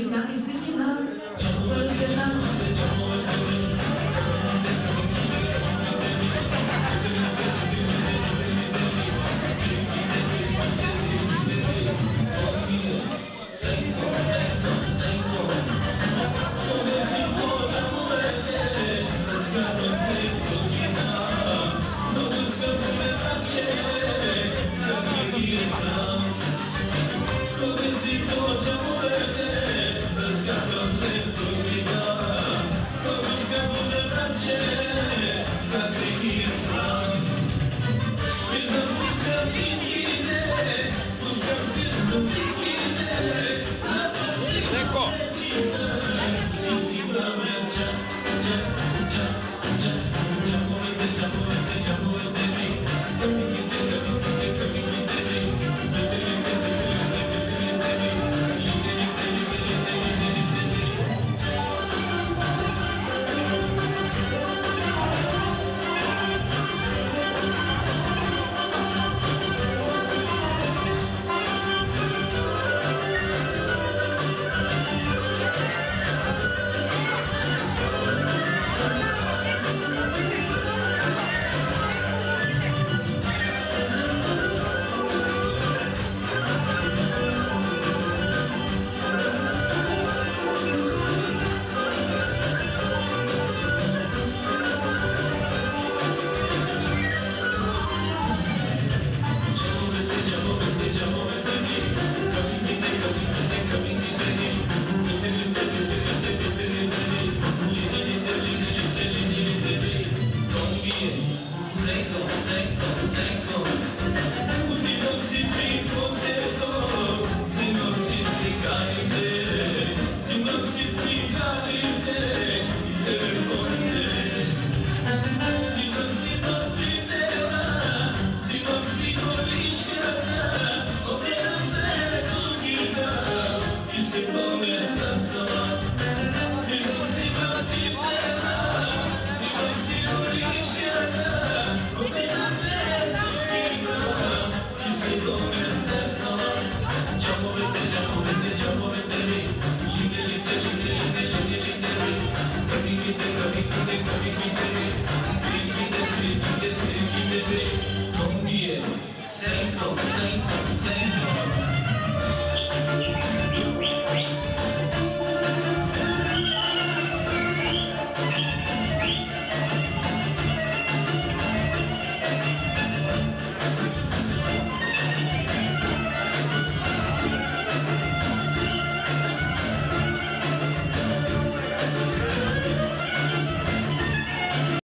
Chỉ cần.